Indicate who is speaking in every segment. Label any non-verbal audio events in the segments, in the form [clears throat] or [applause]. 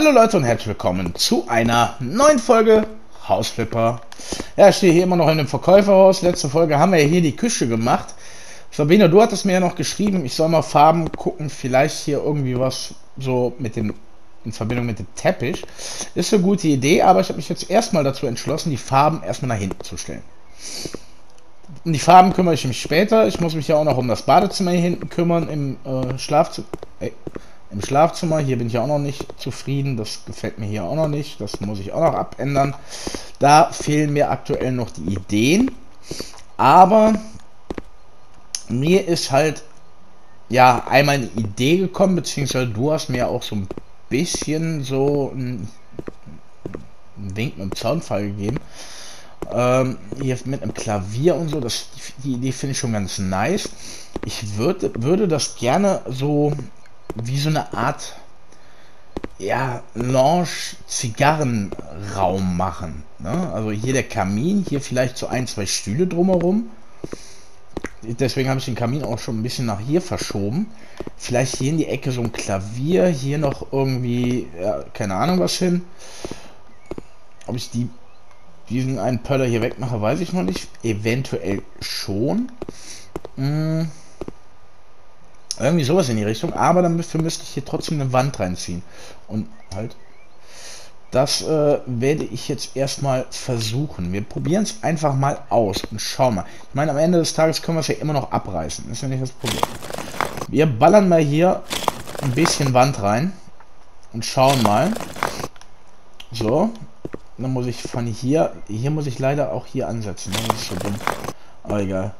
Speaker 1: Hallo Leute und herzlich willkommen zu einer neuen Folge Hausflipper. Ja, ich stehe hier immer noch in dem Verkäuferhaus. Letzte Folge haben wir hier die Küche gemacht. Sabine, du hattest mir ja noch geschrieben, ich soll mal Farben gucken, vielleicht hier irgendwie was so mit dem in Verbindung mit dem Teppich. Ist eine gute Idee, aber ich habe mich jetzt erstmal dazu entschlossen, die Farben erstmal nach hinten zu stellen. Um die Farben kümmere ich mich später. Ich muss mich ja auch noch um das Badezimmer hier hinten kümmern, im äh, Schlafzimmer. Ey im Schlafzimmer. Hier bin ich auch noch nicht zufrieden. Das gefällt mir hier auch noch nicht. Das muss ich auch noch abändern. Da fehlen mir aktuell noch die Ideen. Aber mir ist halt ja einmal eine Idee gekommen, beziehungsweise du hast mir auch so ein bisschen so ein Wink mit dem Zaunfall gegeben. Ähm, hier mit einem Klavier und so, das, die Idee finde ich schon ganz nice. Ich würde, würde das gerne so wie so eine Art ja, Lounge-Zigarrenraum machen. Ne? Also hier der Kamin, hier vielleicht so ein, zwei Stühle drumherum. Deswegen habe ich den Kamin auch schon ein bisschen nach hier verschoben. Vielleicht hier in die Ecke so ein Klavier, hier noch irgendwie, ja, keine Ahnung was hin. Ob ich die, diesen einen Pöller hier wegmache, weiß ich noch nicht. Eventuell schon. Hm. Irgendwie sowas in die Richtung. Aber dafür müsste ich hier trotzdem eine Wand reinziehen. Und halt. Das äh, werde ich jetzt erstmal versuchen. Wir probieren es einfach mal aus und schauen mal. Ich meine, am Ende des Tages können wir es ja immer noch abreißen. Das ist ja nicht das Problem. Wir ballern mal hier ein bisschen Wand rein und schauen mal. So. Dann muss ich von hier, hier muss ich leider auch hier ansetzen. Das ist so dumm. Aber egal.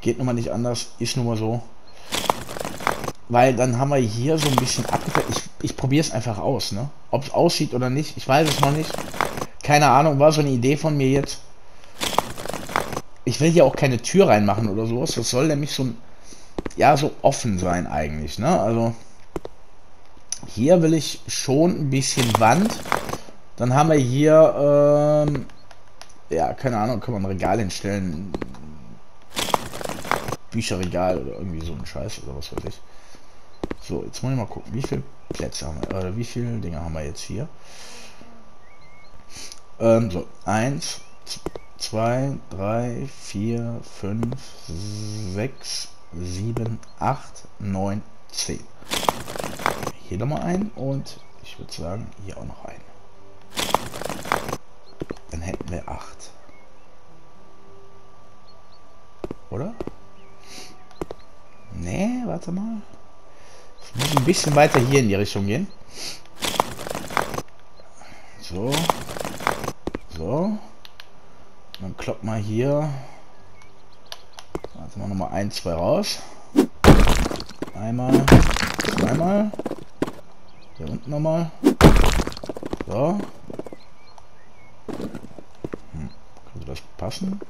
Speaker 1: Geht nun mal nicht anders. Ist nun mal so. Weil dann haben wir hier so ein bisschen abgefällt. Ich, ich probiere es einfach aus, ne? Ob es aussieht oder nicht, ich weiß es noch nicht. Keine Ahnung, war so eine Idee von mir jetzt. Ich will hier auch keine Tür reinmachen oder sowas. Das soll nämlich so ja, so offen sein eigentlich, ne? Also hier will ich schon ein bisschen Wand. Dann haben wir hier, ähm, ja, keine Ahnung, können wir ein Regal hinstellen. Bücherregal oder irgendwie so ein Scheiß oder was weiß ich. So, jetzt muss ich mal gucken, wie viele Plätze haben wir, oder wie viele Dinge haben wir jetzt hier. Ähm, so, 1, 2, 3, 4, 5, 6, 7, 8, 9, 10. Hier nochmal ein und ich würde sagen, hier auch noch ein. Dann hätten wir 8. Oder? Nee, warte mal. Ich muss ein bisschen weiter hier in die Richtung gehen. So. So. Dann kloppt mal hier. Warte mal nochmal ein, zwei raus. Einmal. Zweimal. Hier unten nochmal. So. Hm. Könnte das passen?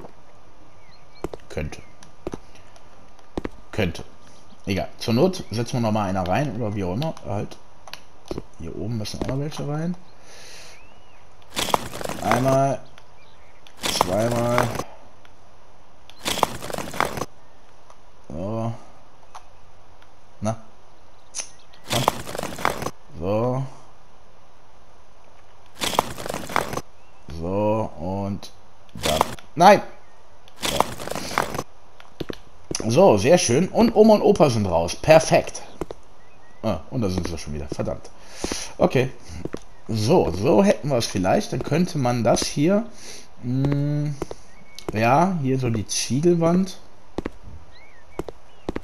Speaker 1: Könnte. Könnte. Egal. Zur Not setzen wir noch mal einer rein oder wie auch immer. Halt. Hier oben müssen auch noch welche rein. Einmal. Zweimal. So. Na. Komm. So. So und dann. Nein! So, sehr schön. Und Oma und Opa sind raus. Perfekt. Ah, und da sind sie schon wieder. Verdammt. Okay. So, so hätten wir es vielleicht. Dann könnte man das hier... Mh, hm, ja, hier so die Ziegelwand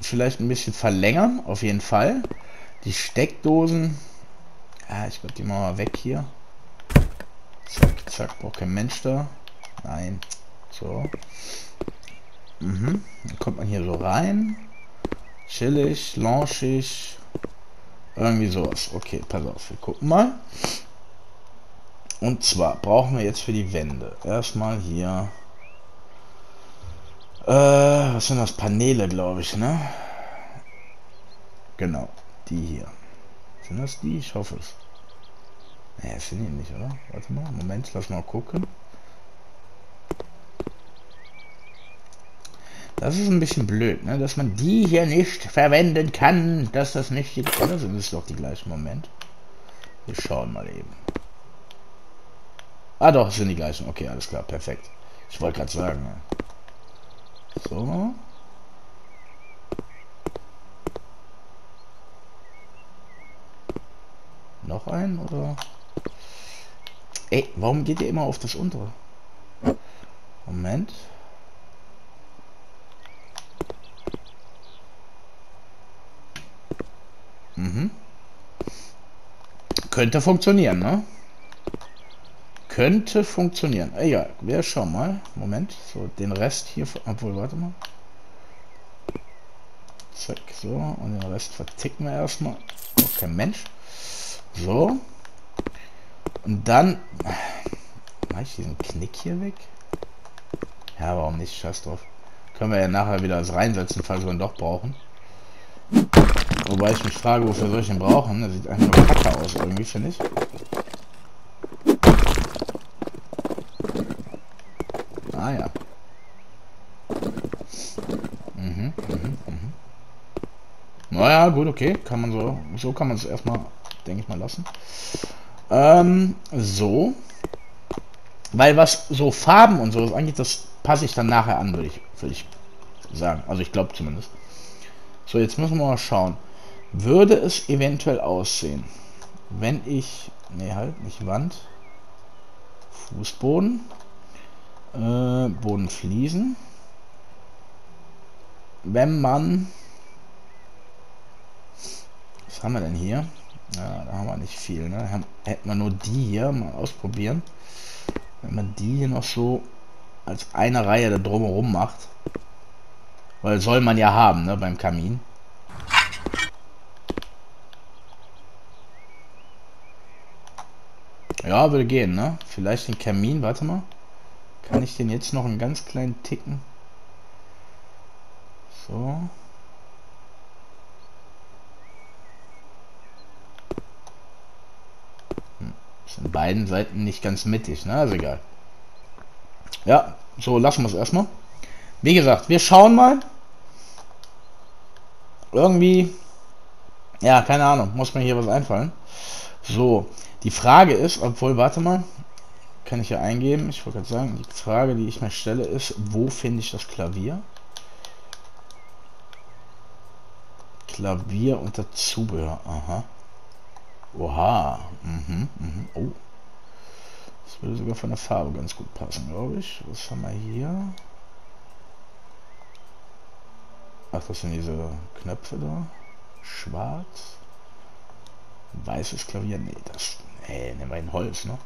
Speaker 1: vielleicht ein bisschen verlängern, auf jeden Fall. Die Steckdosen, ja, ich glaube, die machen wir weg hier. Zack, zack, braucht kein Mensch da. Nein, so. Mhm. Dann kommt man hier so rein. Chillig, launchig. Irgendwie sowas. Okay, pass auf, wir gucken mal. Und zwar brauchen wir jetzt für die Wände erstmal hier. Äh, was sind das? Paneele, glaube ich, ne? Genau, die hier. Sind das die? Ich hoffe es. Naja, sind die nicht, oder? Warte mal, Moment, lass mal gucken. Das ist ein bisschen blöd, ne? dass man die hier nicht verwenden kann, dass das nicht die... Oder sind es doch die gleichen? Moment. Wir schauen mal eben. Ah doch, sind die gleichen. Okay, alles klar, perfekt. Ich wollte gerade sagen. Ja. So. Noch ein oder? Ey, warum geht ihr immer auf das untere? Moment. Mhm. Könnte funktionieren, ne? Könnte funktionieren. Egal, wir schauen mal. Moment, so den Rest hier, obwohl, warte mal. Zack, so, und den Rest verticken wir erstmal. Noch kein Mensch. So. Und dann mache ich diesen Knick hier weg. Ja, warum nicht? Scheiß drauf. Können wir ja nachher wieder das reinsetzen, falls wir ihn doch brauchen. Wobei ich mich frage, wofür soll ich ihn brauchen? Der sieht einfach kacke aus, irgendwie, finde ich. Ah ja. Mhm, mhm, mhm. Naja, gut, okay. Kann man so. So kann man es erstmal, denke ich mal, lassen. Ähm, so. Weil was so Farben und so angeht, das passe ich dann nachher an, würde ich, würd ich sagen. Also ich glaube zumindest. So, jetzt müssen wir mal schauen. Würde es eventuell aussehen, wenn ich... Ne, halt, nicht Wand. Fußboden. Äh, Bodenfliesen. Wenn man... Was haben wir denn hier? Ja, da haben wir nicht viel. Ne? Hätten wir nur die hier mal ausprobieren. Wenn man die hier noch so als eine Reihe da drumherum macht. Weil soll man ja haben, ne, beim Kamin. Ja, würde gehen, ne? Vielleicht den Kamin, warte mal. Kann ich den jetzt noch einen ganz kleinen Ticken? So. Hm. Sind beiden Seiten nicht ganz mittig, ne? Also egal. Ja, so lassen wir es erstmal. Wie gesagt, wir schauen mal. Irgendwie, ja, keine Ahnung, muss mir hier was einfallen. So, die Frage ist, obwohl, warte mal, kann ich ja eingeben. Ich wollte gerade sagen, die Frage, die ich mir stelle, ist, wo finde ich das Klavier? Klavier unter Zubehör. Aha. Oha. Mhm, mhm. Oh. Das würde sogar von der Farbe ganz gut passen, glaube ich. Was haben wir hier? Ach, das sind diese Knöpfe da. Schwarz. Weißes Klavier. Nee, das. Nee, nehmen wir in Holz, ne?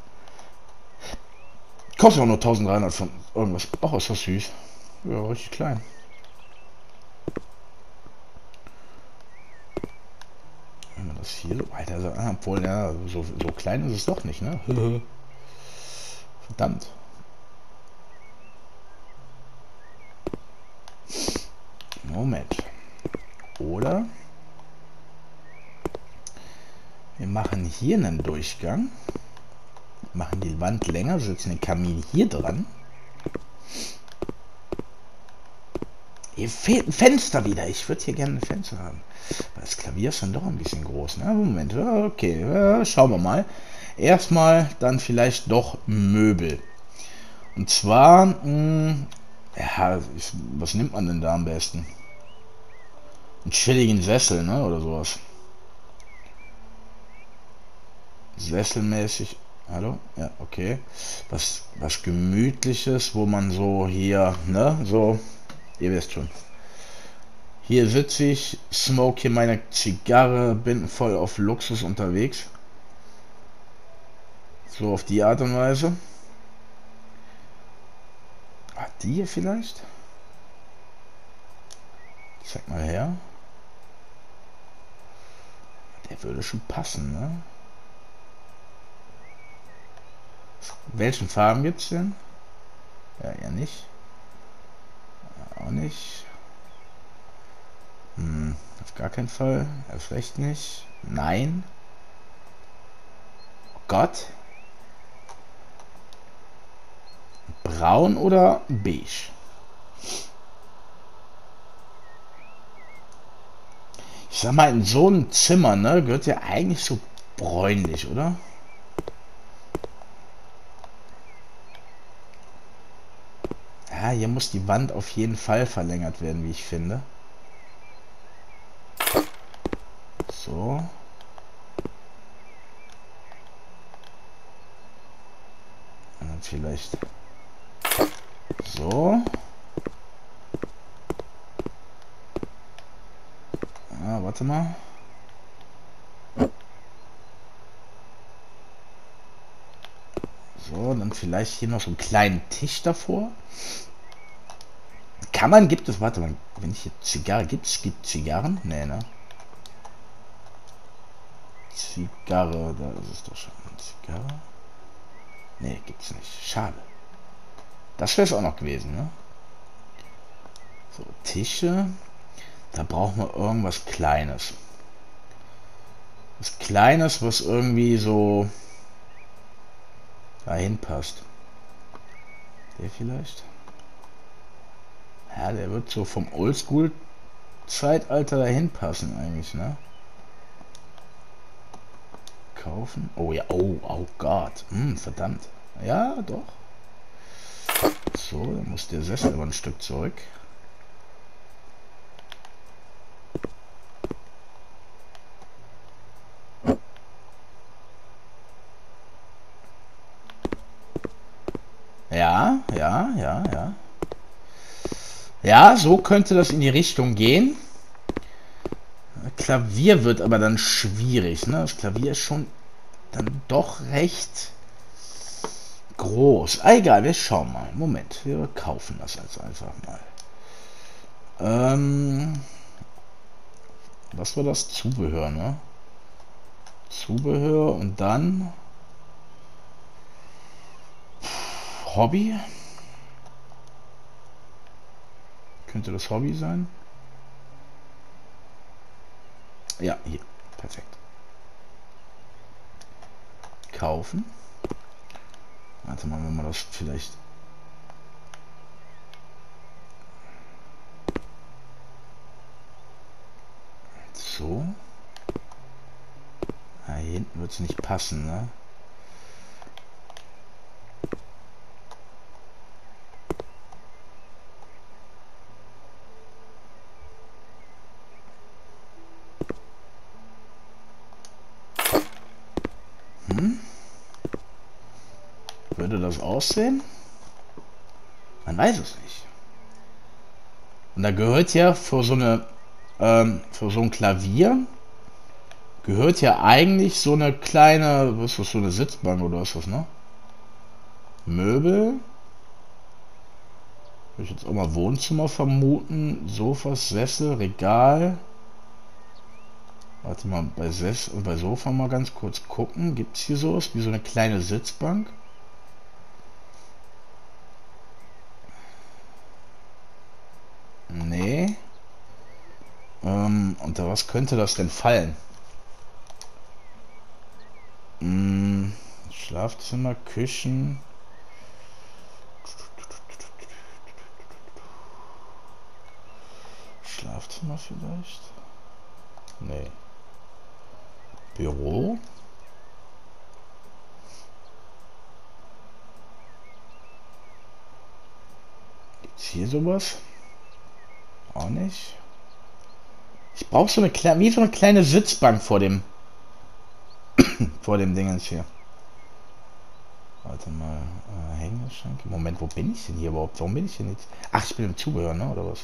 Speaker 1: Kostet auch nur 1300 von irgendwas. Ach, ist das süß. Ja, richtig klein. Wenn man das hier so weiter so, obwohl, ja, so, so klein ist es doch nicht, ne? [laughs] Verdammt. Moment. Oder wir machen hier einen Durchgang. Machen die Wand länger, setzen den Kamin hier dran. Hier fehlt ein Fenster wieder. Ich würde hier gerne ein Fenster haben. Das Klavier ist dann doch ein bisschen groß. Ne? Moment, okay, schauen wir mal erstmal dann vielleicht doch Möbel. Und zwar, mh, hm, ja, was nimmt man denn da am besten? Einen chilligen Sessel, ne, oder sowas. Sesselmäßig. Hallo? Ja, okay. Was, was gemütliches, wo man so hier, ne, so, ihr wisst schon. Hier sitze ich, smoke hier meine Zigarre, bin voll auf Luxus unterwegs. So auf die Art und Weise. Ah, die hier vielleicht? Zeig mal her. Der würde schon passen, ne? Welchen Farben gibt es denn? Ja, ja nicht. Auch nicht. Hm, auf gar keinen Fall. Erst recht nicht. Nein. Oh Gott. Braun oder beige? Ich sag mal, in so einem Zimmer, ne, gehört ja eigentlich so bräunlich, oder? Ja, hier muss die Wand auf jeden Fall verlängert werden, wie ich finde. So. Und dann vielleicht so. Ah, warte mal. So, dann vielleicht hier noch so einen kleinen Tisch davor. Kann man, gibt es, warte mal, wenn ich hier Zigarre, gibt es, gibt Zigarren? Nee, ne? Zigarre, da ist es doch schon. Zigarre? Nee, gibt's nicht. Schade. Das wäre es auch noch gewesen, ne? So, Tische. Da brauchen wir irgendwas Kleines. Was Kleines, was irgendwie so dahin passt. Der vielleicht? Ja, der wird so vom Oldschool-Zeitalter dahin passen eigentlich, ne? Kaufen. Oh ja, oh, oh Gott. Hm, verdammt. Ja, doch. So, dann muss der Sessel aber ein Stück zurück. Ja, ja, ja, ja. Ja, so könnte das in die Richtung gehen. Klavier wird aber dann schwierig. Ne? Das Klavier ist schon dann doch recht groß. Ah, egal, wir schauen mal. Moment, wir kaufen das jetzt einfach mal. Ähm, was war das? Zubehör, ne? Zubehör und dann Hobby. Könnte das Hobby sein? Ja, hier. Perfekt. Kaufen. Warte mal, wenn man das vielleicht... So. Ja, hier hinten wird es nicht passen, ne? würde das aussehen? Man weiß es nicht. Und da gehört ja für so eine ähm, für so ein Klavier gehört ja eigentlich so eine kleine, was ist das, so eine Sitzbank oder was ist das, ne? Möbel. Würde ich jetzt auch mal Wohnzimmer vermuten. Sofas, Sessel, Regal. Warte mal, bei Sessel und bei Sofa mal ganz kurz gucken. Gibt es hier sowas wie so eine kleine Sitzbank? Nee. Ähm, unter was könnte das denn fallen? Hm, Schlafzimmer, Küchen. Schlafzimmer vielleicht? Nee. Büro? Gibt's hier sowas? Auch nicht. Ich brauche so eine kleine, wie so eine kleine Sitzbank vor dem, [clears throat] vor dem Dingens hier. Warte mal, äh, Hängeschrank. Moment, wo bin ich denn hier überhaupt? Warum bin ich denn jetzt? Ach, ich bin im Zubehör, ne? Oder was?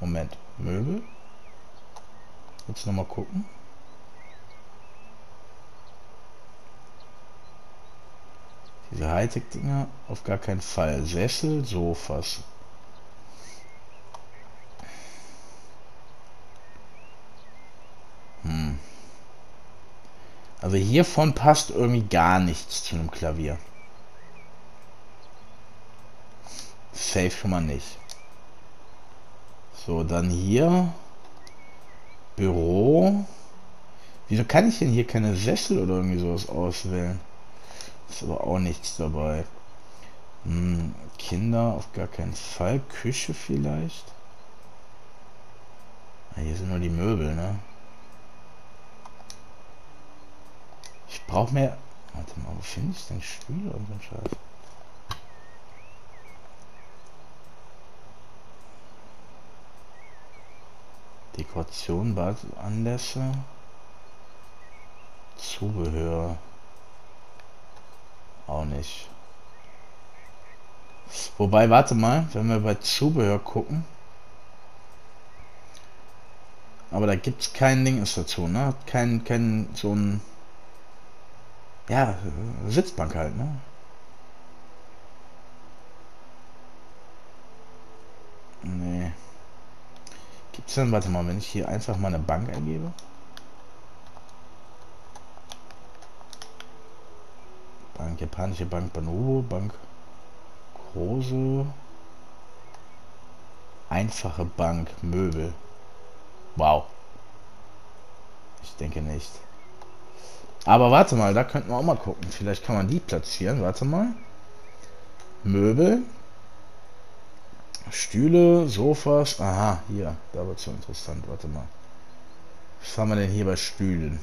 Speaker 1: Moment, Möbel. Jetzt nochmal gucken. Diese Hightech-Dinger auf gar keinen Fall. Sessel, Sofas. Also hiervon passt irgendwie gar nichts zu einem Klavier. Safe schon mal nicht. So, dann hier. Büro. Wieso kann ich denn hier keine Sessel oder irgendwie sowas auswählen? Ist aber auch nichts dabei. Hm, Kinder auf gar keinen Fall. Küche vielleicht. Ja, hier sind nur die Möbel, ne? Brauche mehr... Warte mal, wo finde ich denn Stühle und so Scheiß? Dekoration, Badeanlässe, Zubehör. Auch nicht. Wobei, warte mal, wenn wir bei Zubehör gucken. Aber da gibt es kein Ding ist dazu, ne? Kein, kein so ein. Ja, Sitzbank halt, ne? Nee. Gibt's dann, warte mal, wenn ich hier einfach mal eine Bank eingebe? Bank, japanische Bank, Banobo, Bank, große, einfache Bank, Möbel. Wow. Ich denke nicht. Aber warte mal, da könnten wir auch mal gucken. Vielleicht kann man die platzieren. Warte mal. Möbel. Stühle, Sofas. Aha, hier. Da wird es so interessant. Warte mal. Was haben wir denn hier bei Stühlen?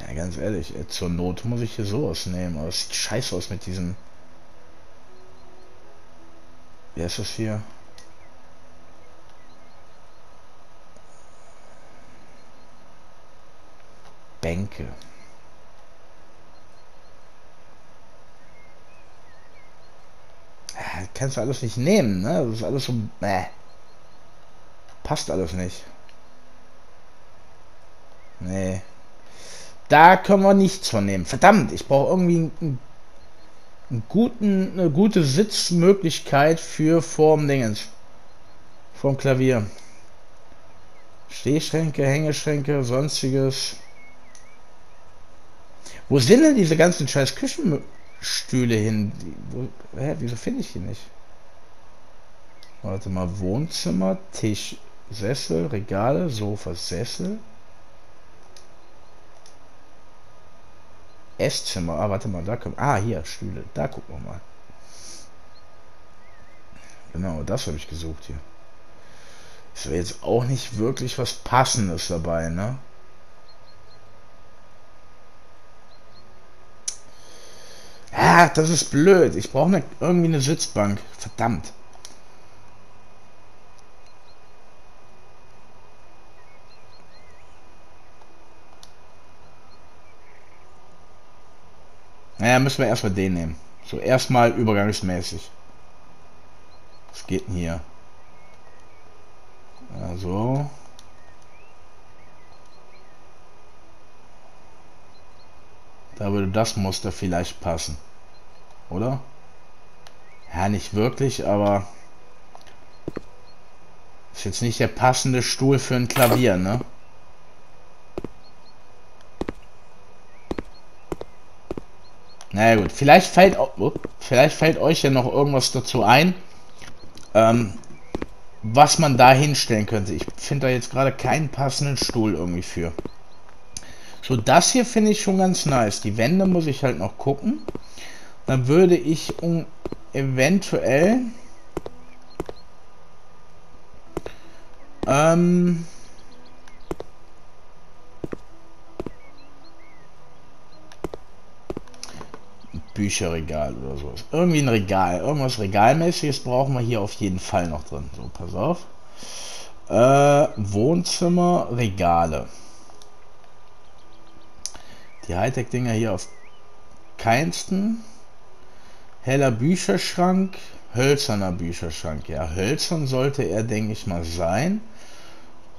Speaker 1: Ja, ganz ehrlich, zur Not muss ich hier sowas nehmen. Aber es sieht scheiße aus mit diesem wie ist das hier? Bänke. Ja, kannst du alles nicht nehmen, ne? Das ist alles so. Bäh. Passt alles nicht. Nee. Da können wir nichts von nehmen. Verdammt, ich brauche irgendwie ein einen guten, eine gute Sitzmöglichkeit für vorm Dingens. Vorm Klavier. Stehschränke, Hängeschränke, sonstiges. Wo sind denn diese ganzen scheiß Küchenstühle hin? Wo, hä, wieso finde ich die nicht? Warte mal, Wohnzimmer, Tisch, Sessel, Regale, Sofa, Sessel. Esszimmer. Ah, warte mal, da kommt. Ah, hier, Stühle. Da gucken wir mal. Genau, das habe ich gesucht hier. Ist jetzt auch nicht wirklich was Passendes dabei, ne? Ja, das ist blöd. Ich brauche ne, irgendwie eine Sitzbank. Verdammt. Naja, müssen wir erstmal den nehmen. So, erstmal übergangsmäßig. Was geht denn hier? Also. Da würde das Muster vielleicht passen. Oder? Ja, nicht wirklich, aber ist jetzt nicht der passende Stuhl für ein Klavier, ne? Naja gut, vielleicht fällt, vielleicht fällt euch ja noch irgendwas dazu ein, ähm, was man da hinstellen könnte. Ich finde da jetzt gerade keinen passenden Stuhl irgendwie für. So, das hier finde ich schon ganz nice. Die Wände muss ich halt noch gucken. Dann würde ich um eventuell ähm, Bücherregal oder sowas. Irgendwie ein Regal. Irgendwas Regalmäßiges brauchen wir hier auf jeden Fall noch drin. So, pass auf. Äh, Wohnzimmer, Regale. Die Hightech-Dinger hier auf keinsten. Heller Bücherschrank, hölzerner Bücherschrank. Ja, hölzern sollte er, denke ich mal, sein.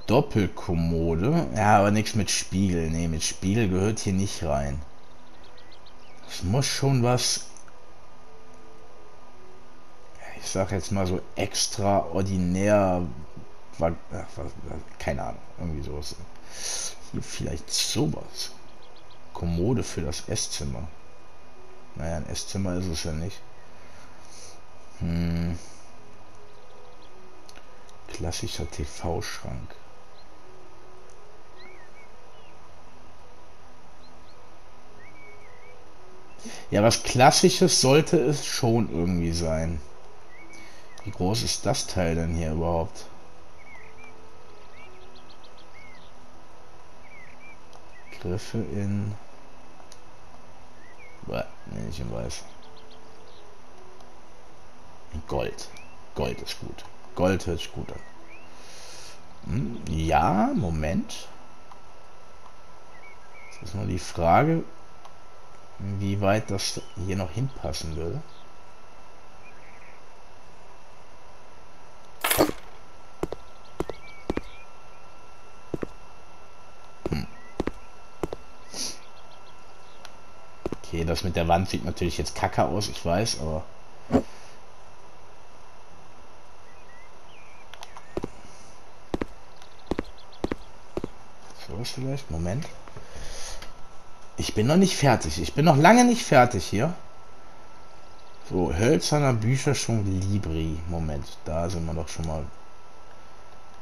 Speaker 1: Doppelkommode. Ja, aber nichts mit Spiegel. Ne, mit Spiegel gehört hier nicht rein. Es muss schon was, ich sag jetzt mal so extraordinär, keine Ahnung, irgendwie sowas. Hier vielleicht sowas. Kommode für das Esszimmer. Naja, ein Esszimmer ist es ja nicht. Hm. Klassischer TV-Schrank. Ja, was Klassisches sollte es schon irgendwie sein. Wie groß ist das Teil denn hier überhaupt? Griffe in Ne, nicht in weiß. Gold. Gold ist gut. Gold hört sich gut an. Hm, ja, Moment. Das ist nur die Frage, wie weit das hier noch hinpassen würde. Okay, das mit der Wand sieht natürlich jetzt kacke aus, ich weiß, aber... So vielleicht, Moment. Ich bin noch nicht fertig. Ich bin noch lange nicht fertig hier. So, hölzerner Bücher schon Libri. Moment, da sind wir doch schon mal.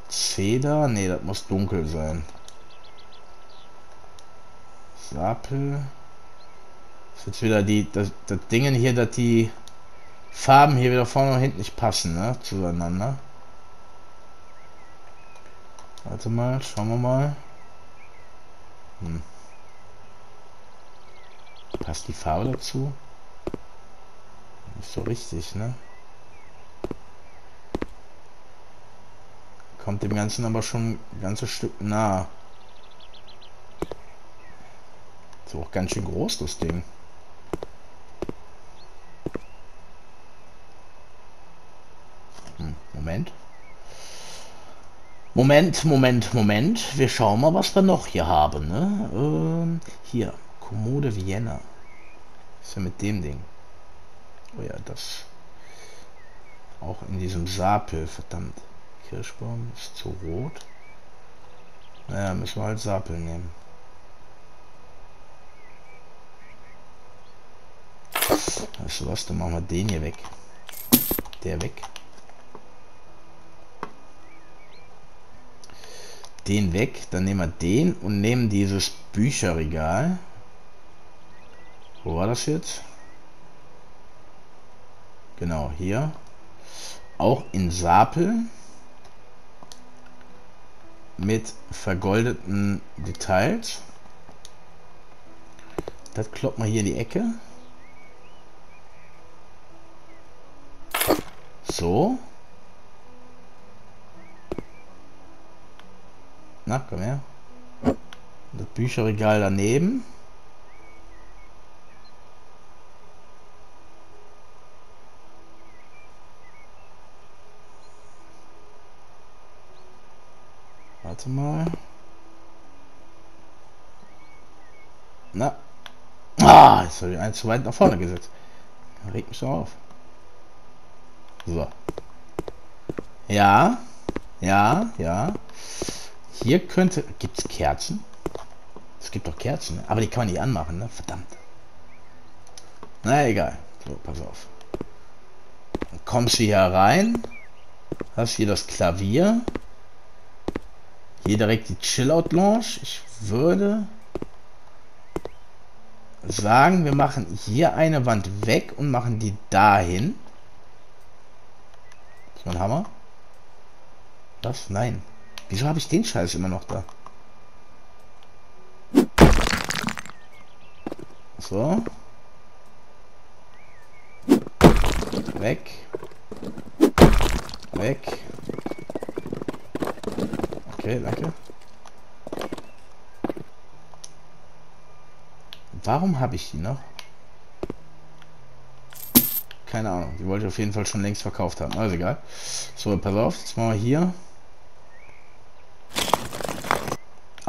Speaker 1: Zeder? Ne, das muss dunkel sein. Sapel. Ist jetzt wieder die, das, das Dingen hier, dass die Farben hier wieder vorne und hinten nicht passen, ne, zueinander. Warte mal, schauen wir mal. Hm. Passt die Farbe dazu? Nicht so richtig, ne? Kommt dem Ganzen aber schon ein ganzes Stück nah. Ist auch ganz schön groß, das Ding. Moment. Moment, Moment, Moment. Wir schauen mal, was wir noch hier haben. Ne? Ähm, hier, Kommode Vienna. Was ist ja mit dem Ding? Oh ja, das. Auch in diesem Sapel, verdammt. Kirschbaum ist zu rot. Naja, müssen wir halt Sapel nehmen. Weißt du was, dann machen wir den hier weg. Der weg. Den weg, dann nehmen wir den und nehmen dieses Bücherregal. Wo war das jetzt? Genau, hier. Auch in Sapel. Mit vergoldeten Details. Das kloppt mal hier in die Ecke. So. Na, komm her. Das Bücherregal daneben. Warte mal. Na. Ah, jetzt habe ich eins zu weit nach vorne gesetzt. Regt mich so auf. So. Ja. Ja, ja. Hier könnte... Gibt es Kerzen? Es gibt doch Kerzen, aber die kann man nicht anmachen, ne? Verdammt. Na egal. So, pass auf. Dann kommst du hier rein. Hast hier das Klavier. Hier direkt die Chillout Lounge. Ich würde sagen, wir machen hier eine Wand weg und machen die dahin. So ein Hammer. Was? Nein. Wieso habe ich den Scheiß immer noch da? So. Weg. Weg. Okay, danke. Warum habe ich die noch? Keine Ahnung. Die wollte ich auf jeden Fall schon längst verkauft haben. Also egal. So, pass auf. Jetzt machen wir hier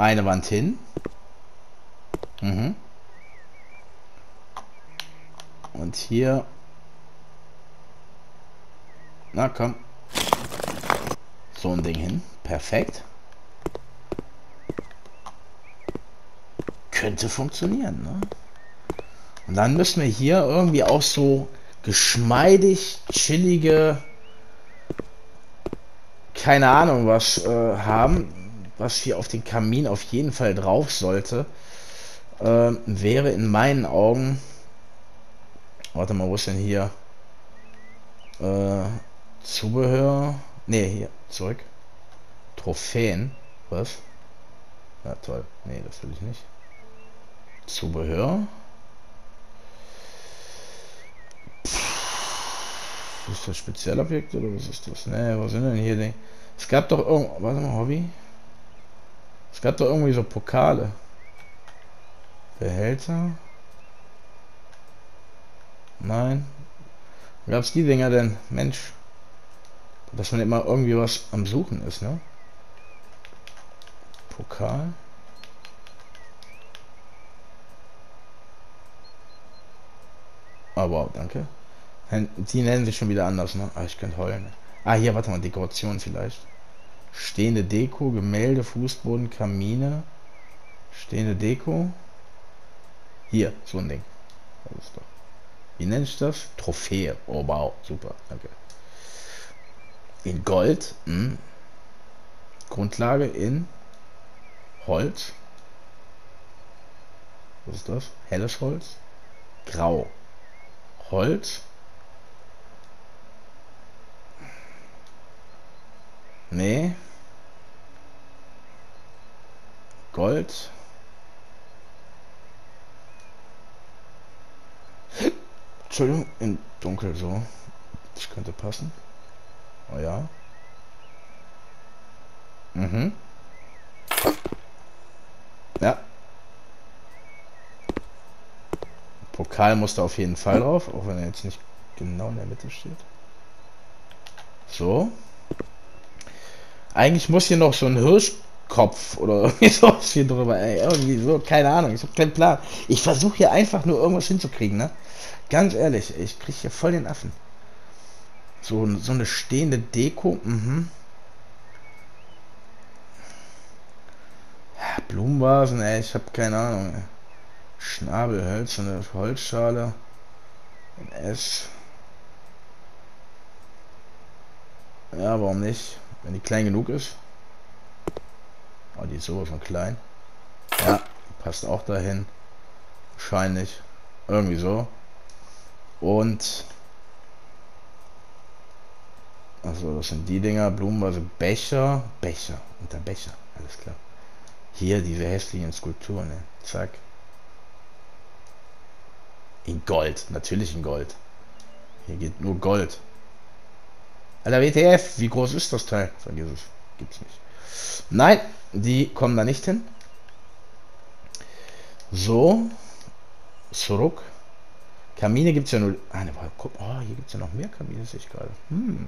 Speaker 1: eine Wand hin. Mhm. Und hier. Na komm. So ein Ding hin. Perfekt. Könnte funktionieren, ne? Und dann müssen wir hier irgendwie auch so geschmeidig, chillige, keine Ahnung was äh, haben was hier auf den Kamin auf jeden Fall drauf sollte, äh, wäre in meinen Augen, warte mal, wo ist denn hier äh, Zubehör? Ne, hier, zurück. Trophäen. Was? Ja, toll. Nee, das will ich nicht. Zubehör. Ist das Spezialobjekt oder was ist das? Ne, was sind denn hier die? Es gab doch irgendwo. Warte mal, Hobby. Es gab doch irgendwie so Pokale. Behälter. Nein. Gab es die Dinger denn? Mensch. Dass man immer irgendwie was am Suchen ist, ne? Pokal. Aber danke. Die nennen sich schon wieder anders, ne? Ah, ich könnte heulen. Ah, hier, warte mal, Dekoration vielleicht. Stehende Deko, Gemälde, Fußboden, Kamine. Stehende Deko. Hier, so ein Ding. Das ist doch. Wie nenne ich das? Trophäe. Oh, wow, super, danke. In Gold. Hm. Grundlage in Holz. Was ist das? Helles Holz. Grau. Holz. Nee. Gold. Entschuldigung, in dunkel so. Das könnte passen. Oh ja. Mhm. Ja. Pokal muss da auf jeden Fall drauf, auch wenn er jetzt nicht genau in der Mitte steht. So. Eigentlich muss hier noch so ein Hirschkopf oder [laughs] irgendwie sowas hier drüber. Ey, irgendwie so, keine Ahnung, ich habe keinen Plan. Ich versuche hier einfach nur irgendwas hinzukriegen, ne? Ganz ehrlich, ich kriege hier voll den Affen. So, so eine stehende Deko, mhm. Ja, Blumenvasen, ey, ich habe keine Ahnung. Ey. Schnabelhölz, eine Holzschale. Ein S. Ja, warum nicht? Wenn die klein genug ist. Oh, die ist sowas von klein. Ja, passt auch dahin. Wahrscheinlich. Irgendwie so. Und also das sind die Dinger, Blumenvase, Becher, Becher, unter Becher, alles klar. Hier diese hässlichen Skulpturen, ne? zack. In Gold, natürlich in Gold. Hier geht nur Gold. Alter, WTF, wie groß ist das Teil? Vergiss es. Gibt's nicht. Nein, die kommen da nicht hin. So. Zurück. Kamine gibt es ja nur. Ah, ne, guck, oh, hier gibt es ja noch mehr Kamine, sehe ich gerade. Hm.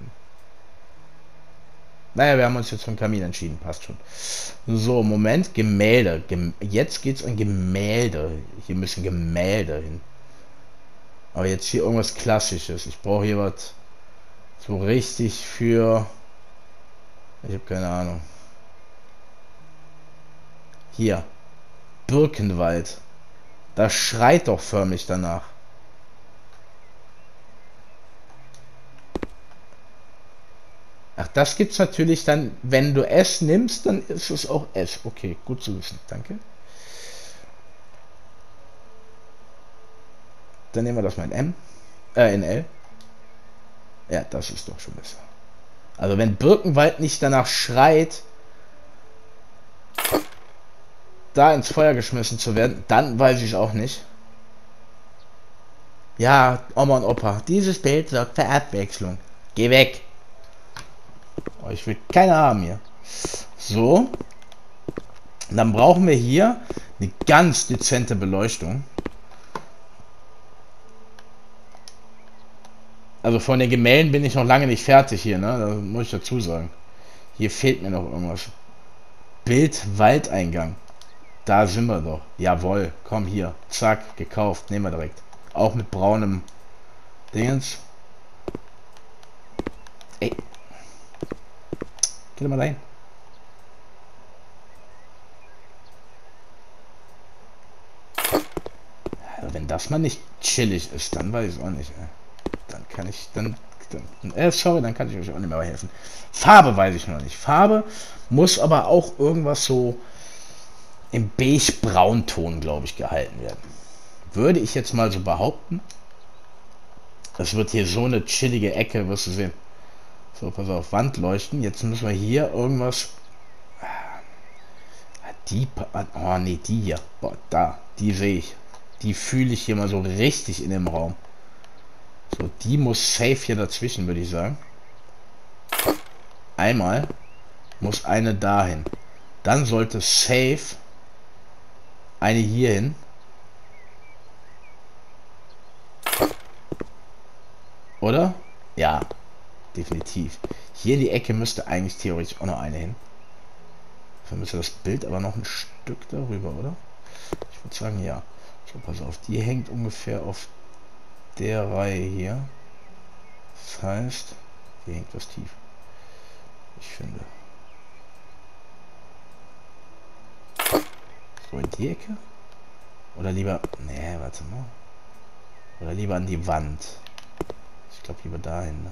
Speaker 1: Naja, wir haben uns jetzt für einen Kamin entschieden, passt schon. So, Moment, Gemälde. Gem jetzt es an Gemälde. Hier müssen Gemälde hin. Aber jetzt hier irgendwas Klassisches. Ich brauche hier was so richtig für... Ich habe keine Ahnung. Hier. Birkenwald. Das schreit doch förmlich danach. Ach, das gibt's natürlich dann, wenn du S nimmst, dann ist es auch S. Okay, gut zu wissen. Danke. Dann nehmen wir das mal in M. Äh, in L. Ja, das ist doch schon besser. Also wenn Birkenwald nicht danach schreit, da ins Feuer geschmissen zu werden, dann weiß ich auch nicht. Ja, Oma und Opa, dieses Bild sorgt für Abwechslung. Geh weg. Oh, ich will keine haben hier. So. dann brauchen wir hier eine ganz dezente Beleuchtung. Also von den Gemälden bin ich noch lange nicht fertig hier, ne? Das muss ich dazu sagen. Hier fehlt mir noch irgendwas. Bild Waldeingang. Da sind wir doch. Jawohl, komm hier. Zack, gekauft. Nehmen wir direkt. Auch mit braunem Dingens. Ey, Geh mal rein. Also wenn das mal nicht chillig ist, dann weiß ich auch nicht. Dann kann ich, dann, dann äh, sorry, dann kann ich euch auch nicht mehr helfen. Farbe weiß ich noch nicht. Farbe muss aber auch irgendwas so im beige-braun-Ton, glaube ich, gehalten werden. Würde ich jetzt mal so behaupten. Das wird hier so eine chillige Ecke, wirst du sehen. So, pass auf, Wandleuchten. Jetzt müssen wir hier irgendwas... Die, oh nee, die hier. Boah, da, die sehe ich. Die fühle ich hier mal so richtig in dem Raum. So, die muss safe hier dazwischen, würde ich sagen. Einmal muss eine dahin. Dann sollte safe eine hier hin. Oder? Ja, definitiv. Hier in die Ecke müsste eigentlich theoretisch auch noch eine hin. Dann müsste das Bild aber noch ein Stück darüber, oder? Ich würde sagen, ja. So, pass auf, die hängt ungefähr auf der Reihe hier. Das heißt, hier hängt was tief. Ich finde. So in die Ecke? Oder lieber... Nee, warte mal. Oder lieber an die Wand. Ich glaube lieber dahin. Ne?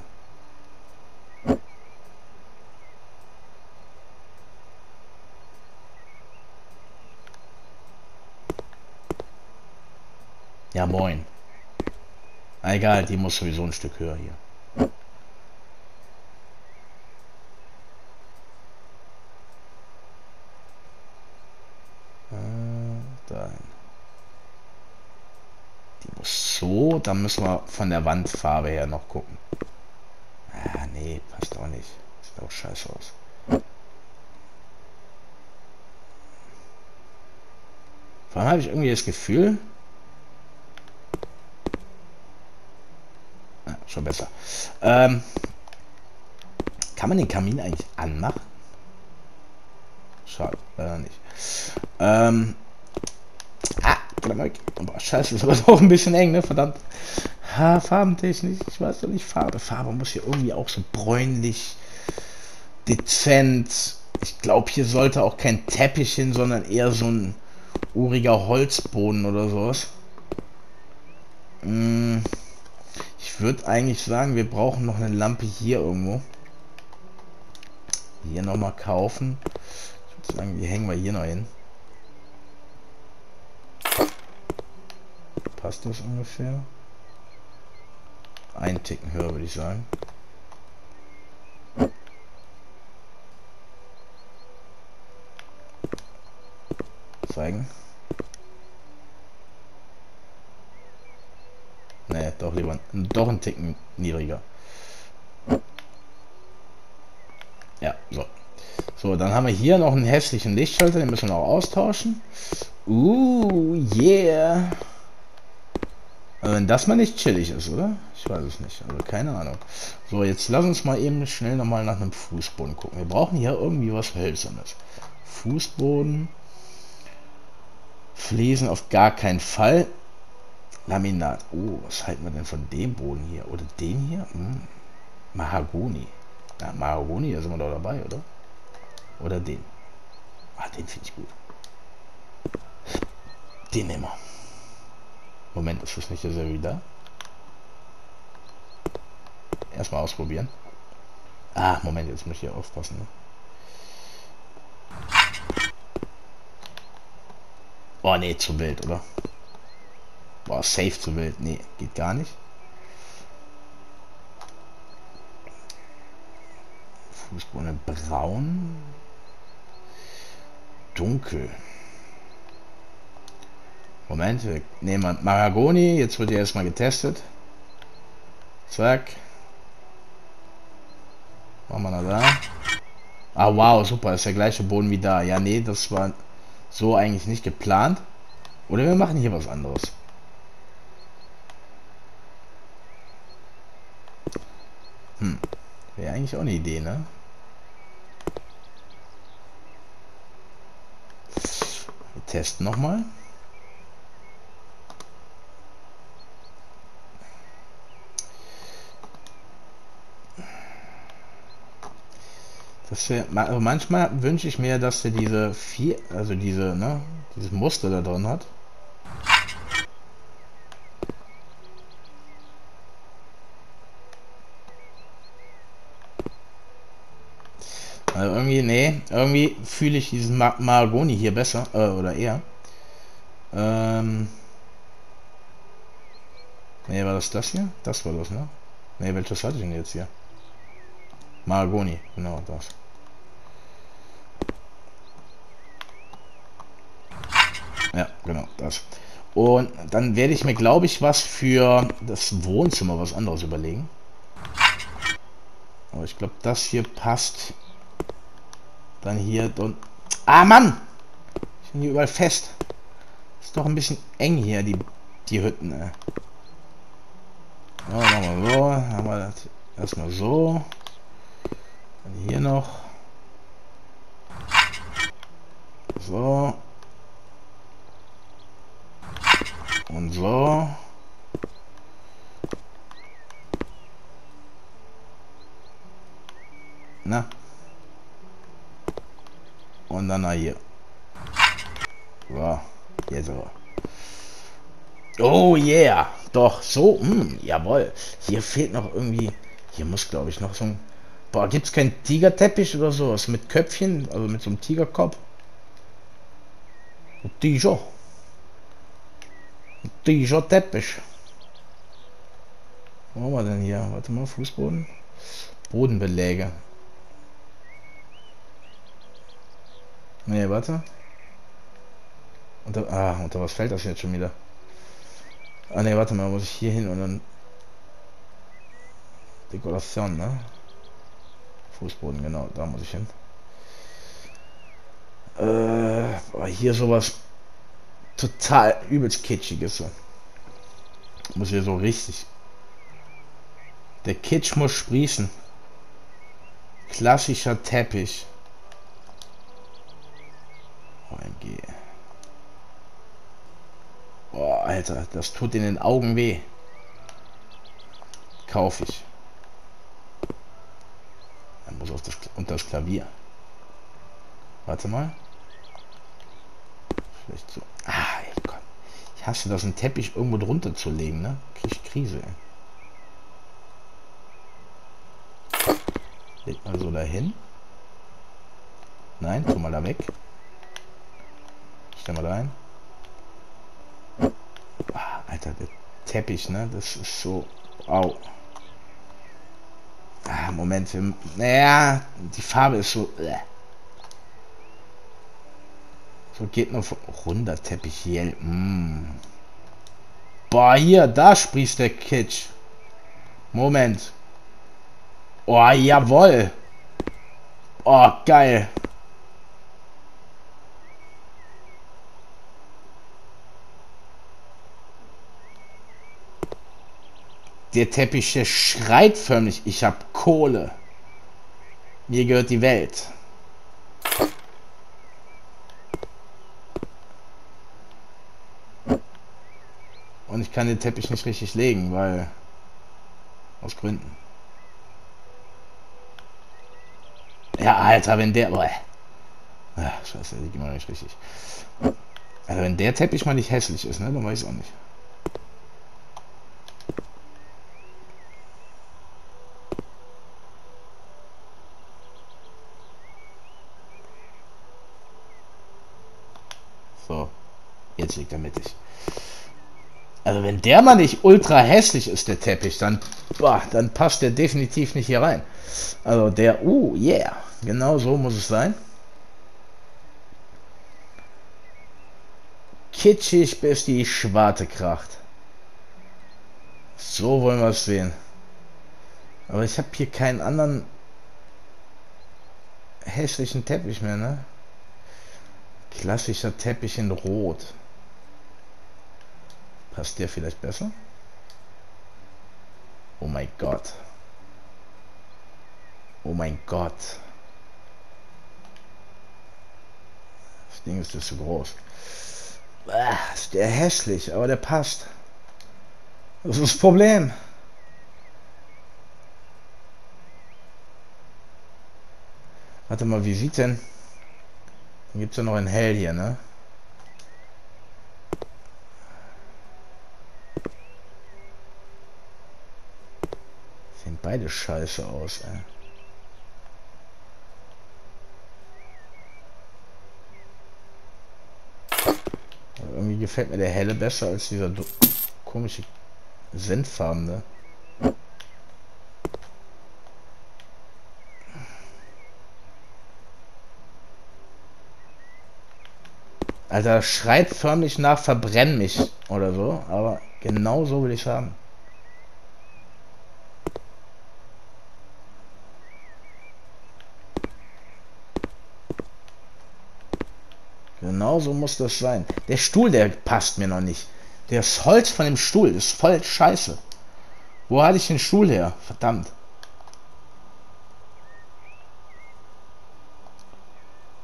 Speaker 1: Ja, moin. Egal, die muss sowieso ein Stück höher hier. Äh. Die muss so, dann müssen wir von der Wandfarbe her noch gucken. Ah, nee, passt auch nicht. Sieht auch scheiße aus. Vor allem habe ich irgendwie das Gefühl, schon besser. Ähm, kann man den Kamin eigentlich anmachen? Schade, leider nicht. Ähm, ah, boah, scheiße, ist aber [laughs] doch ein bisschen eng, ne? Verdammt. Ha, farbentechnisch, ich weiß doch nicht, Farbe. Farbe muss hier irgendwie auch so bräunlich, dezent. Ich glaube, hier sollte auch kein Teppich hin, sondern eher so ein uriger Holzboden oder sowas. Mmh. Ich würde eigentlich sagen, wir brauchen noch eine Lampe hier irgendwo. Hier nochmal kaufen. Ich würde sagen, die hängen wir hier noch hin. Passt das ungefähr? Ein Ticken höher, würde ich sagen. Zeigen. Ne, doch lieber, doch ein Ticken niedriger. Ja, so. So, dann haben wir hier noch einen hässlichen Lichtschalter, den müssen wir noch austauschen. Uh, yeah. Wenn das mal nicht chillig ist, oder? Ich weiß es nicht, also keine Ahnung. So, jetzt lass uns mal eben schnell nochmal nach einem Fußboden gucken. Wir brauchen hier irgendwie was Hölzernes. Fußboden. Fliesen auf gar keinen Fall. Laminat. Oh, was halten wir denn von dem Boden hier? Oder dem hier? Hm. Mahagoni. Ja, Mahagoni, da sind wir doch dabei, oder? Oder den. Ah, den finde ich gut. Den nehmen wir. Moment, ist das nicht derselbe wieder? Erstmal ausprobieren. Ah, Moment, jetzt muss ich hier aufpassen. Ne? Oh, nee, zu wild, oder? Boah, safe zu wild. Nee, geht gar nicht. Fußboden braun. Dunkel. Moment, wir nehmen Maragoni. Jetzt wird er erstmal getestet. Zack. Machen wir da. Ah, wow, super. Ist der gleiche Boden wie da. Ja, nee, das war so eigentlich nicht geplant. Oder wir machen hier was anderes. Hm. Wäre eigentlich auch eine Idee, ne? Wir testen nochmal. Wär, also manchmal wünsche ich mir, dass er diese vier, also diese, ne, dieses Muster da drin hat. Also irgendwie, nee, irgendwie fühle ich diesen Mar Maragoni hier besser, äh, oder eher. Ähm. Nee, war das das hier? Das war das, ne? Nee, welches hatte ich denn jetzt hier? Maragoni, genau das. Ja, genau, das. Und dann werde ich mir, glaube ich, was für das Wohnzimmer was anderes überlegen. Aber ich glaube, das hier passt dann hier und Ah, Mann! Ich bin hier überall fest. Ist doch ein bisschen eng hier, die, die Hütten. Ey. Ja, machen wir so. Haben wir das erstmal so. Dann hier noch. So. Und so. Na. Und dann hier. So. Jetzt aber. Oh yeah. Doch, so. Mh, hm, jawohl. Hier fehlt noch irgendwie. Hier muss, glaube ich, noch so ein. Boah, gibt es keinen Tigerteppich oder sowas? Mit Köpfchen? Also mit so einem Tigerkopf? Tiger. Tiger-Teppich. Wo haben wir denn hier? Warte mal, Fußboden. Bodenbeläge. Nee, warte. Unter, ah, unter was fällt das jetzt schon wieder? Ah ne, warte mal, muss ich hier hin und dann Dekoration, ne? Fußboden, genau, da muss ich hin. Äh, hier sowas total übelst kitschiges. So. Muss hier so richtig. Der Kitsch muss sprießen. Klassischer Teppich. OMG. Boah, Alter, das tut in den Augen weh. Kaufe ich. Dann muss auf das, unter das Klavier. Warte mal. Vielleicht so. Ah, ey, komm. Ich hasse das, einen Teppich irgendwo drunter zu legen, ne? Krieg ich Krise, ey. Leg mal so dahin. Nein, tu mal da weg. Stell mal da ein. Ah, Alter, der Teppich, ne? Das ist so. Au. Ah, Moment. Naja, die Farbe ist so. Äh. So geht nur runter Teppich hier. Mm. Boah, hier, da sprießt der Kitsch. Moment. Oh, jawoll. Oh, geil. Der Teppich, der schreit förmlich, ich hab Kohle. Mir gehört die Welt. Und ich kann den Teppich nicht richtig legen, weil... Aus Gründen. Ja, Alter, wenn der... Boah. Ach, scheiße, die gehen wir nicht richtig. Also wenn der Teppich mal nicht hässlich ist, ne, dann weiß ich auch nicht. So, jetzt liegt er mittig. Also wenn der mal nicht ultra hässlich ist, der Teppich, dann, boah, dann passt der definitiv nicht hier rein. Also der, uh, yeah, genau so muss es sein. Kitschig bis die Schwarte kracht. So wollen wir es sehen. Aber ich habe hier keinen anderen hässlichen Teppich mehr, ne? Klassischer Teppich in Rot. Passt der vielleicht besser? Oh mein Gott. Oh mein Gott. Das Ding ist das zu groß. Ah, ist der hässlich, aber der passt. Das ist das Problem. Warte mal, wie sieht denn... Dann gibt es ja noch ein Hell hier, ne? Beide scheiße aus, ey. Aber irgendwie gefällt mir der helle besser als dieser komische Senffarbene. Alter, schreit förmlich nach, verbrenn mich oder so, aber genau so will ich haben. Genau so muss das sein. Der Stuhl, der passt mir noch nicht. Das Holz von dem Stuhl ist voll scheiße. Wo hatte ich den Stuhl her? Verdammt.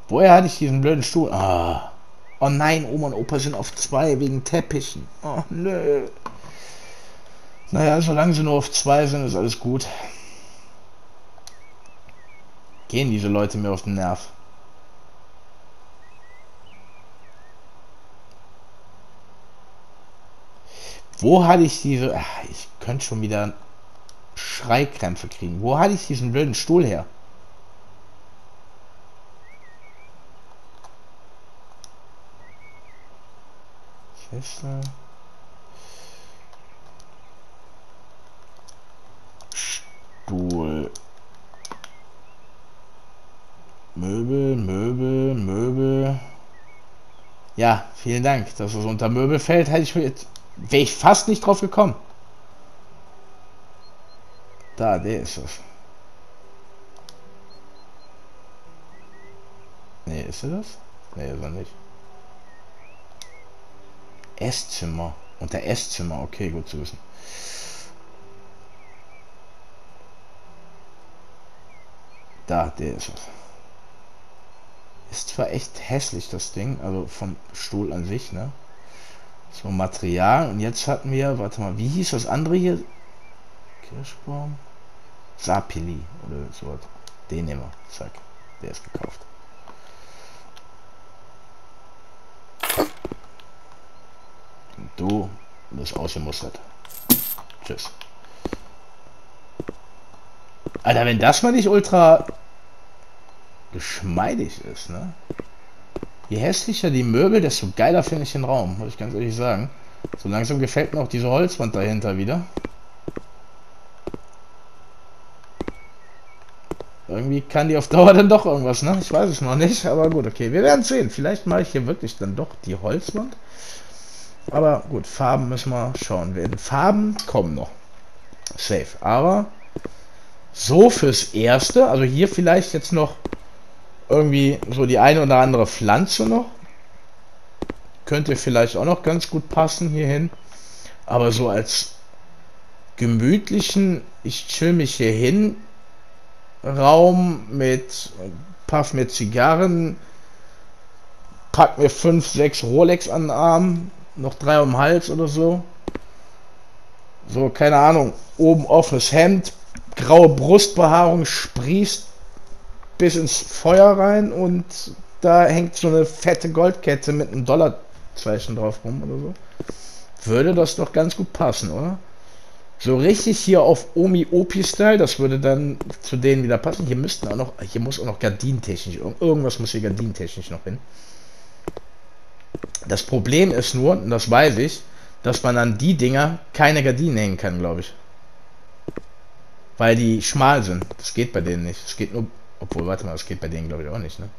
Speaker 1: Woher hatte ich diesen blöden Stuhl? Ah. Oh nein, Oma und Opa sind auf zwei wegen Teppichen. Oh nö. Naja, solange sie nur auf zwei sind, ist alles gut. Gehen diese Leute mir auf den Nerv. Wo hatte ich diese... Ach, ich könnte schon wieder Schreikrämpfe kriegen. Wo hatte ich diesen blöden Stuhl her? Feste. Stuhl. Möbel, Möbel, Möbel. Ja, vielen Dank, dass es unter Möbel fällt. Hätte ich jetzt wäre ich fast nicht drauf gekommen. Da, der ist es. Nee, ist er das? Nee, ist er nicht. Esszimmer. Unter Esszimmer, okay, gut zu wissen. Da, der ist es. Ist zwar echt hässlich, das Ding, also vom Stuhl an sich, ne? So, Material. Und jetzt hatten wir, warte mal, wie hieß das andere hier? Kirschbaum? Sapili oder so. Den nehmen wir. Zack. Der ist gekauft. Und du bist ausgemustert. Tschüss. Alter, wenn das mal nicht ultra geschmeidig ist, ne? Je hässlicher die Möbel, desto geiler finde ich den Raum, muss ich ganz ehrlich sagen. So langsam gefällt mir auch diese Holzwand dahinter wieder. Irgendwie kann die auf Dauer [laughs] dann doch irgendwas, ne? Ich weiß es noch nicht, aber gut, okay. Wir werden sehen. Vielleicht mache ich hier wirklich dann doch die Holzwand. Aber gut, Farben müssen wir schauen werden. Farben kommen noch. Safe. Aber so fürs Erste, also hier vielleicht jetzt noch irgendwie so die eine oder andere Pflanze noch. Könnte vielleicht auch noch ganz gut passen hierhin. Aber so als gemütlichen, ich chill mich hier hin, Raum mit Puff mit Zigarren, pack mir 5, 6 Rolex an den Arm, noch drei um Hals oder so. So, keine Ahnung, oben offenes Hemd, graue Brustbehaarung sprießt bis ins Feuer rein und da hängt so eine fette Goldkette mit einem Dollarzeichen drauf rum oder so. Würde das doch ganz gut passen, oder? So richtig hier auf Omi Opi Style, das würde dann zu denen wieder passen. Hier müssten auch noch, hier muss auch noch gardinentechnisch, irgendwas muss hier gardinentechnisch noch hin. Das Problem ist nur, und das weiß ich, dass man an die Dinger keine Gardinen hängen kann, glaube ich. Weil die schmal sind. Das geht bei denen nicht. Es geht nur obwohl, warte mal, das geht bei denen glaube ich auch nicht, ne?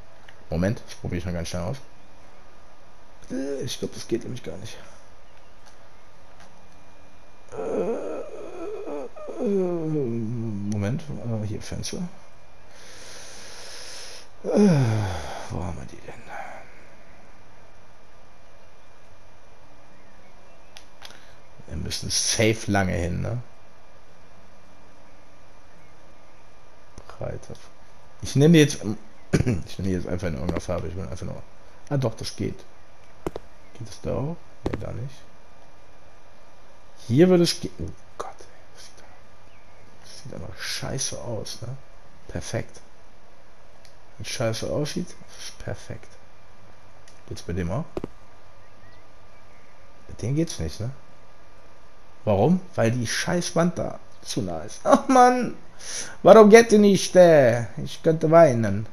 Speaker 1: Moment, das probiere ich mal ganz schnell aus. Äh, ich glaube, das geht nämlich gar nicht. Äh, Moment, äh, hier Fenster. Wo haben wir die denn? Wir müssen safe lange hin, ne? Breite. Ich nenne jetzt, [clears throat] ich nenne jetzt einfach in irgendeiner Farbe. Ich will einfach nur, ah doch, das geht. Geht das da auch? Ne, da nicht. Hier würde es gehen. Oh Gott, das sieht, das sieht aber scheiße aus, ne? Perfekt. Wenn scheiße aussieht, ist perfekt. Geht's bei dem auch? Bei dem geht's nicht, ne? Warum? Weil die Scheißwand da zu nah ist. Ach Mann! Warum geht ihr nicht? Äh? Ich könnte weinen.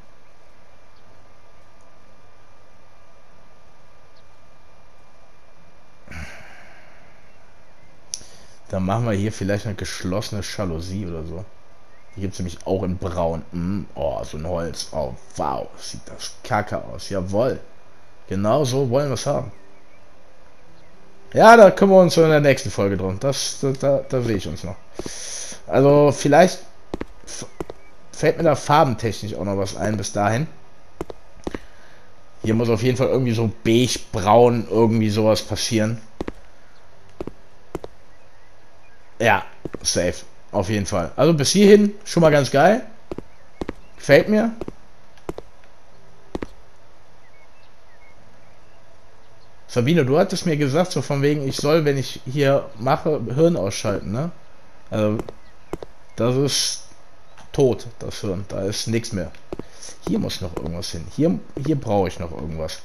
Speaker 1: Dann machen wir hier vielleicht eine geschlossene Jalousie oder so. Die gibt es nämlich auch in braun. Mm, oh, so ein Holz. Oh, wow. Sieht das kacke aus. Jawoll. Genau so wollen wir es haben. Ja, da können wir uns in der nächsten Folge drum. Das, da, da, da sehe ich uns noch. Also vielleicht fällt mir da farbentechnisch auch noch was ein bis dahin. Hier muss auf jeden Fall irgendwie so beige, braun, irgendwie sowas passieren. Ja, safe. Auf jeden Fall. Also bis hierhin schon mal ganz geil. Gefällt mir. Sabine, du hattest mir gesagt, so von wegen, ich soll, wenn ich hier mache, Hirn ausschalten, ne? Also, das ist tot, das Hirn. Da ist nichts mehr. Hier muss noch irgendwas hin. Hier, hier brauche ich noch irgendwas.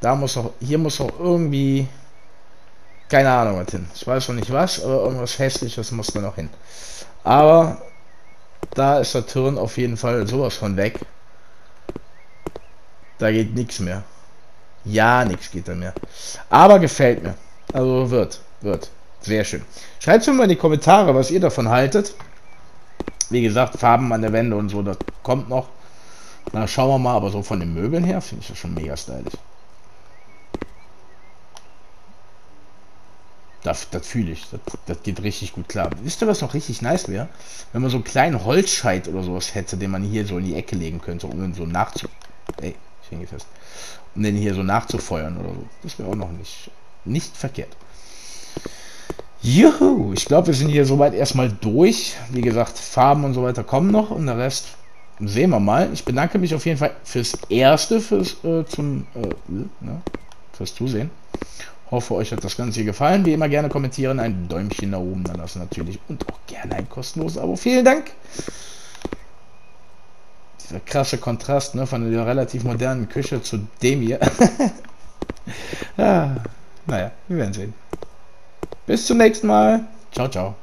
Speaker 1: Da muss noch, hier muss noch irgendwie, keine Ahnung was hin. Ich weiß noch nicht was, aber irgendwas Hässliches muss da noch hin. Aber da ist der Turn auf jeden Fall sowas von weg. Da geht nichts mehr. Ja, nichts geht da mehr. Aber gefällt mir. Also wird, wird. Sehr schön. Schreibt mir mal in die Kommentare, was ihr davon haltet. Wie gesagt, Farben an der Wände und so, das kommt noch. Na, schauen wir mal, aber so von den Möbeln her finde ich das schon mega stylisch. Das, das fühle ich. Das, das geht richtig gut klar. Wisst ihr, was noch richtig nice wäre? Wenn man so einen kleinen Holzscheit oder sowas hätte, den man hier so in die Ecke legen könnte, um ihn so nachzu... Ey, ich hänge fest. Um den hier so nachzufeuern oder so. Das wäre auch noch nicht, nicht verkehrt. Juhu, ich glaube, wir sind hier soweit erstmal durch. Wie gesagt, Farben und so weiter kommen noch und der Rest sehen wir mal. Ich bedanke mich auf jeden Fall fürs Erste, fürs, äh, zum, äh, ne, fürs Zusehen. Hoffe, euch hat das Ganze hier gefallen. Wie immer gerne kommentieren, ein Däumchen nach oben da lassen natürlich und auch gerne ein kostenloses Abo. Vielen Dank. Dieser krasse Kontrast ne, von der relativ modernen Küche zu dem hier. ja, [laughs] naja, wir werden sehen. Bis zum nächsten Mal. Ciao, ciao.